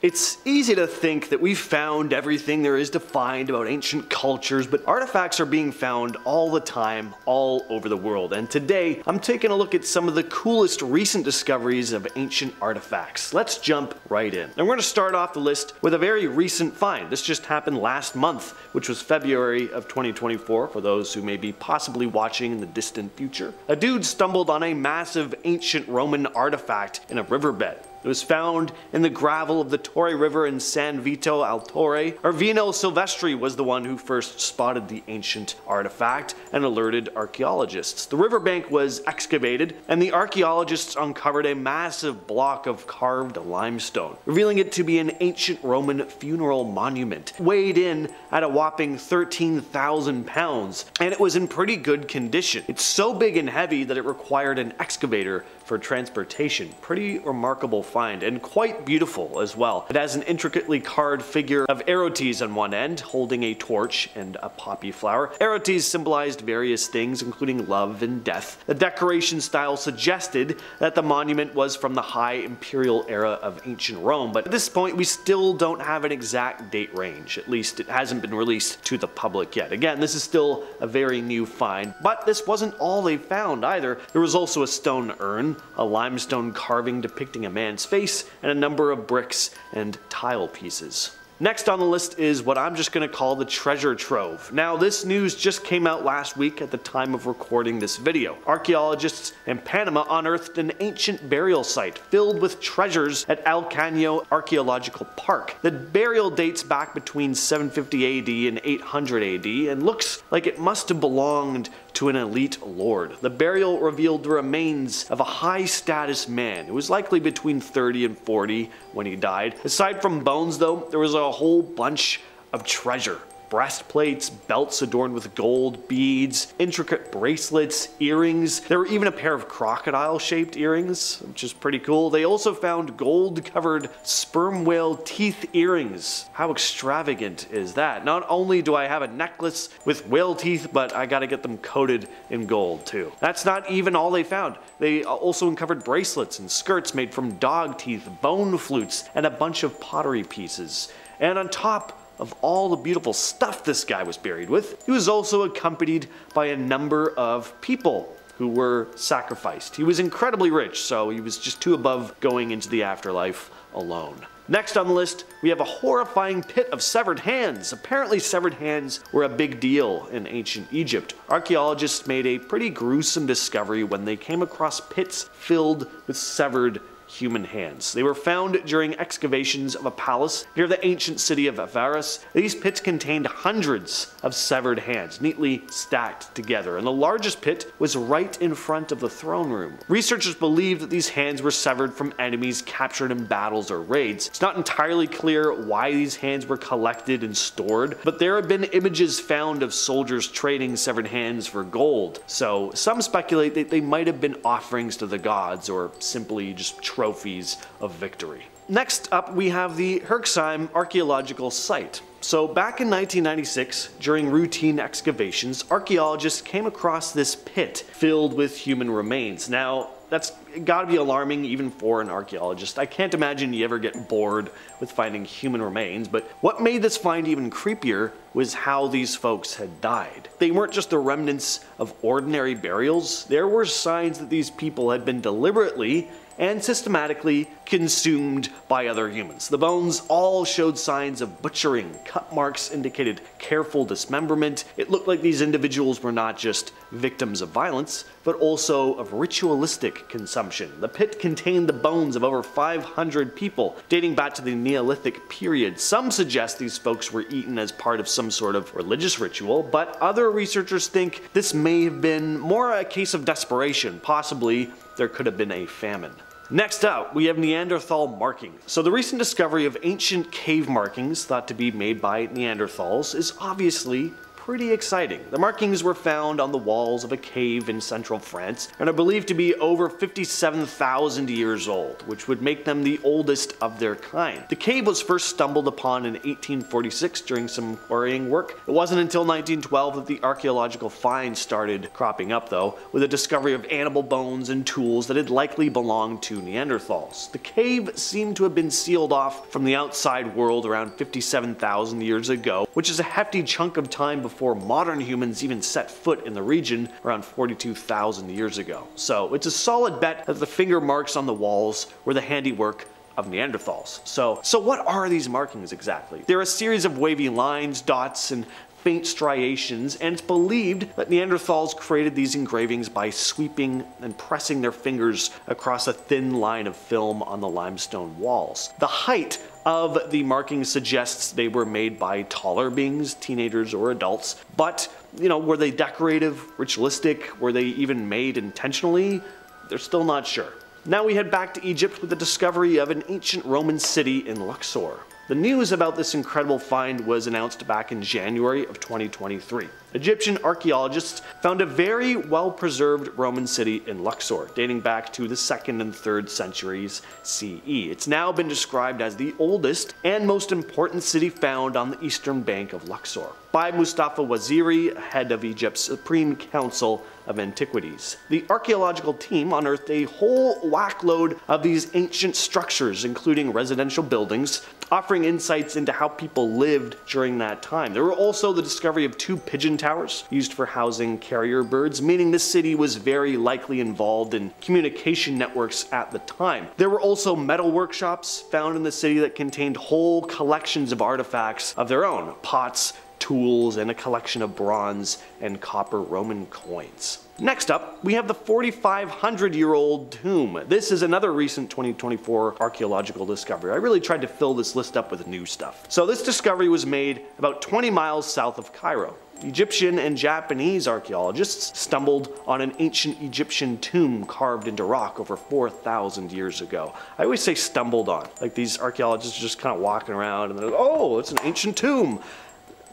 It's easy to think that we've found everything there is to find about ancient cultures, but artifacts are being found all the time, all over the world. And today, I'm taking a look at some of the coolest recent discoveries of ancient artifacts. Let's jump right in. And we're going to start off the list with a very recent find. This just happened last month, which was February of 2024, for those who may be possibly watching in the distant future. A dude stumbled on a massive ancient Roman artifact in a riverbed. It was found in the gravel of the Torre River in San Vito al Torre. Arvino Silvestri was the one who first spotted the ancient artifact and alerted archaeologists. The riverbank was excavated and the archaeologists uncovered a massive block of carved limestone, revealing it to be an ancient Roman funeral monument, weighed in at a whopping 13,000 pounds, and it was in pretty good condition. It's so big and heavy that it required an excavator for transportation. Pretty remarkable find and quite beautiful as well. It has an intricately carved figure of Erotes on one end holding a torch and a poppy flower. Erotes symbolized various things including love and death. The decoration style suggested that the monument was from the high imperial era of ancient Rome but at this point we still don't have an exact date range. At least it hasn't been released to the public yet. Again this is still a very new find but this wasn't all they found either. There was also a stone urn a limestone carving depicting a man's face, and a number of bricks and tile pieces. Next on the list is what I'm just going to call the treasure trove. Now this news just came out last week at the time of recording this video. Archaeologists in Panama unearthed an ancient burial site filled with treasures at El Caño Archaeological Park. The burial dates back between 750 AD and 800 AD and looks like it must have belonged to an elite lord. The burial revealed the remains of a high status man who was likely between 30 and 40 when he died. Aside from bones though, there was a whole bunch of treasure breastplates, belts adorned with gold, beads, intricate bracelets, earrings. There were even a pair of crocodile shaped earrings, which is pretty cool. They also found gold covered sperm whale teeth earrings. How extravagant is that? Not only do I have a necklace with whale teeth, but I gotta get them coated in gold too. That's not even all they found. They also uncovered bracelets and skirts made from dog teeth, bone flutes, and a bunch of pottery pieces. And on top of all the beautiful stuff this guy was buried with, he was also accompanied by a number of people who were sacrificed. He was incredibly rich, so he was just too above going into the afterlife alone. Next on the list, we have a horrifying pit of severed hands. Apparently severed hands were a big deal in ancient Egypt. Archaeologists made a pretty gruesome discovery when they came across pits filled with severed human hands. They were found during excavations of a palace near the ancient city of Avaris. These pits contained hundreds of severed hands, neatly stacked together, and the largest pit was right in front of the throne room. Researchers believe that these hands were severed from enemies captured in battles or raids. It's not entirely clear why these hands were collected and stored, but there have been images found of soldiers trading severed hands for gold, so some speculate that they might have been offerings to the gods or simply just trophies of victory. Next up, we have the Herxheim archaeological site. So back in 1996, during routine excavations, archaeologists came across this pit filled with human remains. Now, that's gotta be alarming even for an archaeologist. I can't imagine you ever get bored with finding human remains, but what made this find even creepier was how these folks had died. They weren't just the remnants of ordinary burials, there were signs that these people had been deliberately and systematically consumed by other humans. The bones all showed signs of butchering. Cut marks indicated careful dismemberment. It looked like these individuals were not just victims of violence, but also of ritualistic consumption. The pit contained the bones of over 500 people, dating back to the Neolithic period. Some suggest these folks were eaten as part of some sort of religious ritual, but other researchers think this may have been more a case of desperation. Possibly there could have been a famine. Next up, we have Neanderthal markings. So the recent discovery of ancient cave markings thought to be made by Neanderthals is obviously pretty exciting. The markings were found on the walls of a cave in central France and are believed to be over 57,000 years old, which would make them the oldest of their kind. The cave was first stumbled upon in 1846 during some quarrying work. It wasn't until 1912 that the archaeological finds started cropping up though, with the discovery of animal bones and tools that had likely belonged to Neanderthals. The cave seemed to have been sealed off from the outside world around 57,000 years ago, which is a hefty chunk of time before modern humans even set foot in the region around 42,000 years ago. So it's a solid bet that the finger marks on the walls were the handiwork of Neanderthals. So, so what are these markings exactly? They're a series of wavy lines, dots, and faint striations, and it's believed that Neanderthals created these engravings by sweeping and pressing their fingers across a thin line of film on the limestone walls. The height of the markings suggests they were made by taller beings, teenagers or adults, but you know, were they decorative, ritualistic, were they even made intentionally? They're still not sure. Now we head back to Egypt with the discovery of an ancient Roman city in Luxor. The news about this incredible find was announced back in January of 2023. Egyptian archaeologists found a very well preserved Roman city in Luxor, dating back to the 2nd and 3rd centuries CE. It's now been described as the oldest and most important city found on the eastern bank of Luxor by Mustafa Waziri, head of Egypt's Supreme Council of Antiquities. The archaeological team unearthed a whole whackload of these ancient structures, including residential buildings, offering insights into how people lived during that time. There were also the discovery of two pigeon towers used for housing carrier birds, meaning the city was very likely involved in communication networks at the time. There were also metal workshops found in the city that contained whole collections of artifacts of their own, pots, tools, and a collection of bronze and copper Roman coins. Next up, we have the 4,500 year old tomb. This is another recent 2024 archaeological discovery. I really tried to fill this list up with new stuff. So this discovery was made about 20 miles south of Cairo. Egyptian and Japanese archaeologists stumbled on an ancient Egyptian tomb carved into rock over 4,000 years ago. I always say stumbled on, like these archaeologists are just kind of walking around and they're like, oh, it's an ancient tomb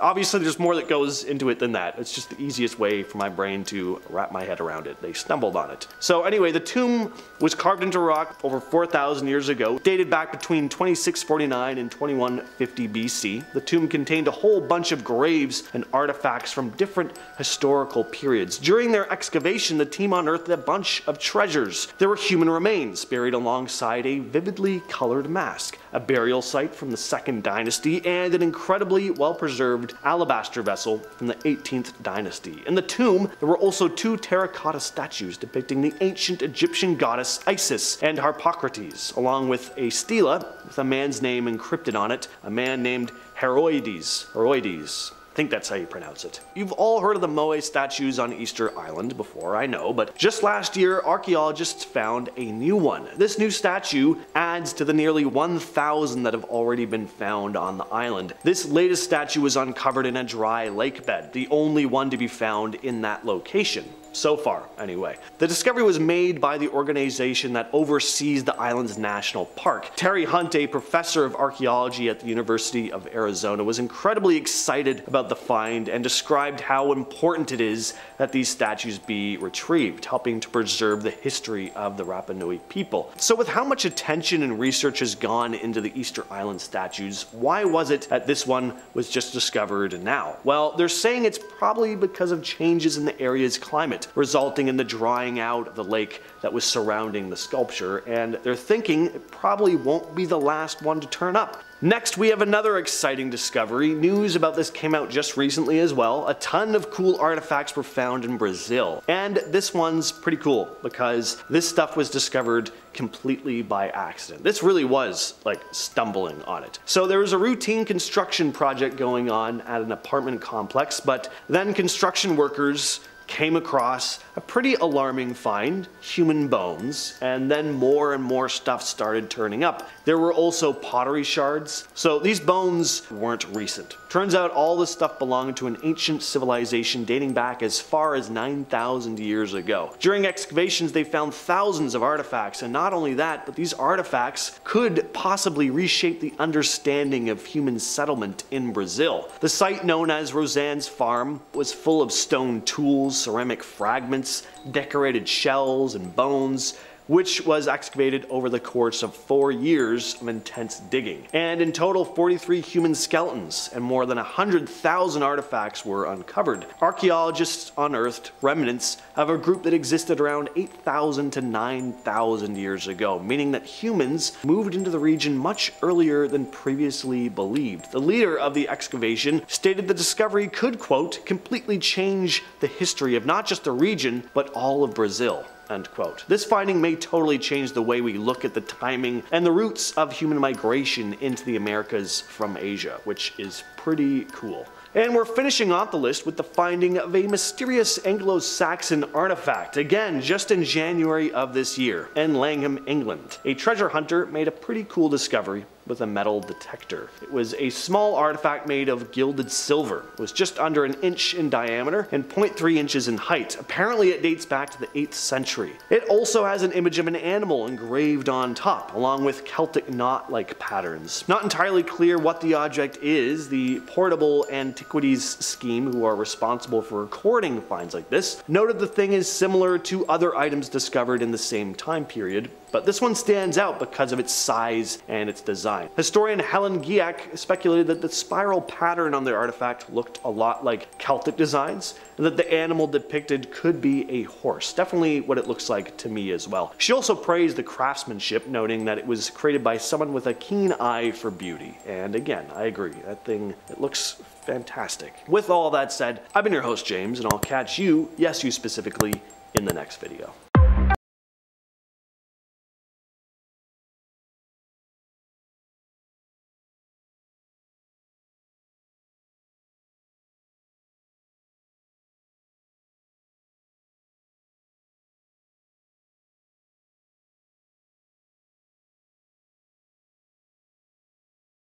obviously there's more that goes into it than that. It's just the easiest way for my brain to wrap my head around it. They stumbled on it. So anyway, the tomb was carved into rock over 4,000 years ago, dated back between 2649 and 2150 BC. The tomb contained a whole bunch of graves and artifacts from different historical periods. During their excavation, the team unearthed a bunch of treasures. There were human remains buried alongside a vividly colored mask, a burial site from the Second Dynasty, and an incredibly well-preserved alabaster vessel from the 18th dynasty. In the tomb, there were also two terracotta statues depicting the ancient Egyptian goddess Isis and Harpocrates, along with a stela with a man's name encrypted on it, a man named Heroides. Heroides. I think that's how you pronounce it. You've all heard of the Moai statues on Easter Island before, I know, but just last year, archaeologists found a new one. This new statue adds to the nearly 1,000 that have already been found on the island. This latest statue was uncovered in a dry lake bed, the only one to be found in that location. So far, anyway. The discovery was made by the organization that oversees the island's national park. Terry Hunt, a professor of archaeology at the University of Arizona, was incredibly excited about the find and described how important it is that these statues be retrieved, helping to preserve the history of the Rapa Nui people. So with how much attention and research has gone into the Easter Island statues, why was it that this one was just discovered now? Well, they're saying it's probably because of changes in the area's climate resulting in the drying out of the lake that was surrounding the sculpture, and they're thinking it probably won't be the last one to turn up. Next, we have another exciting discovery. News about this came out just recently as well. A ton of cool artifacts were found in Brazil. And this one's pretty cool because this stuff was discovered completely by accident. This really was like stumbling on it. So there was a routine construction project going on at an apartment complex, but then construction workers came across a pretty alarming find, human bones, and then more and more stuff started turning up. There were also pottery shards, so these bones weren't recent. Turns out all this stuff belonged to an ancient civilization dating back as far as 9,000 years ago. During excavations they found thousands of artifacts, and not only that, but these artifacts could possibly reshape the understanding of human settlement in Brazil. The site known as Roseanne's Farm was full of stone tools, ceramic fragments, decorated shells, and bones which was excavated over the course of four years of intense digging. And in total, 43 human skeletons and more than 100,000 artifacts were uncovered. Archaeologists unearthed remnants of a group that existed around 8,000 to 9,000 years ago, meaning that humans moved into the region much earlier than previously believed. The leader of the excavation stated the discovery could, quote, completely change the history of not just the region, but all of Brazil. End quote. This finding may totally change the way we look at the timing and the roots of human migration into the Americas from Asia, which is pretty cool. And we're finishing off the list with the finding of a mysterious Anglo-Saxon artifact, again just in January of this year, in Langham, England. A treasure hunter made a pretty cool discovery with a metal detector. It was a small artifact made of gilded silver. It was just under an inch in diameter and 0.3 inches in height. Apparently it dates back to the 8th century. It also has an image of an animal engraved on top, along with Celtic knot-like patterns. Not entirely clear what the object is, the portable antiquities scheme who are responsible for recording finds like this noted the thing is similar to other items discovered in the same time period, but this one stands out because of its size and its design. Historian Helen Geake speculated that the spiral pattern on the artifact looked a lot like Celtic designs, and that the animal depicted could be a horse. Definitely what it looks like to me as well. She also praised the craftsmanship, noting that it was created by someone with a keen eye for beauty. And again, I agree, that thing, it looks fantastic. With all that said, I've been your host James, and I'll catch you, yes you specifically, in the next video.